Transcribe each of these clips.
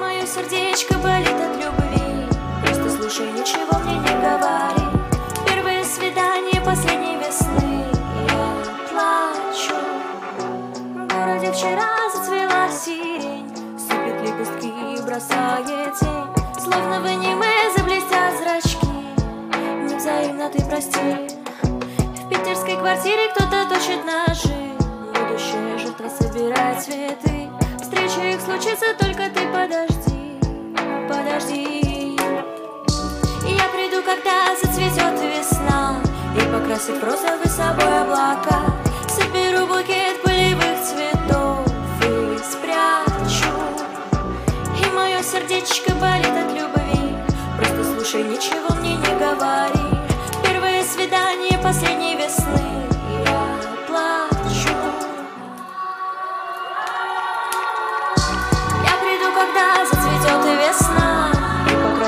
Мое сердечко болит от любви. Просто слушай, ничего мне не говори. Первое свидание последней весны. Я плачу. В городе вчера зацвела сирень. Сыпет лепестки и бросает тень. Словно в аниме заблестят зрачки. Невзаимно ты прости. В питерской квартире кто-то точит ножи собирает цветы. Встреча их случится, только ты Подожди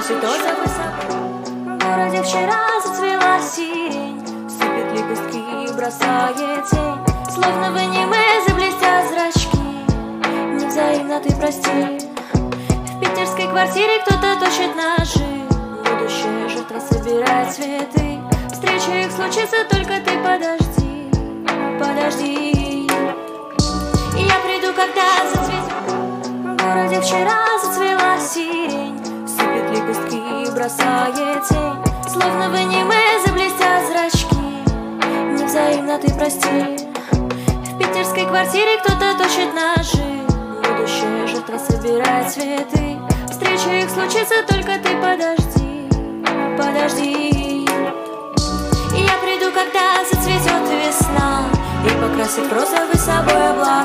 Собой В городе вчера зацвела сирень. Сыпет лепестки бросает тень? Словно в аниме заблестят зрачки. Невзаимно ты прости. В питерской квартире кто-то точит ножи. Будущая жертва собирает цветы. Встреча их случится, только ты подожди. Подожди. Я приду, когда зацветет В городе вчера тень Словно в аниме заблестят зрачки. Невзаимно ты прости. В питерской квартире кто-то точит ножи. Будущая жертва собирает цветы. Встреча их случится, только ты подожди Подожди. Я приду, когда зацветет весна И покрасит розовый собой облака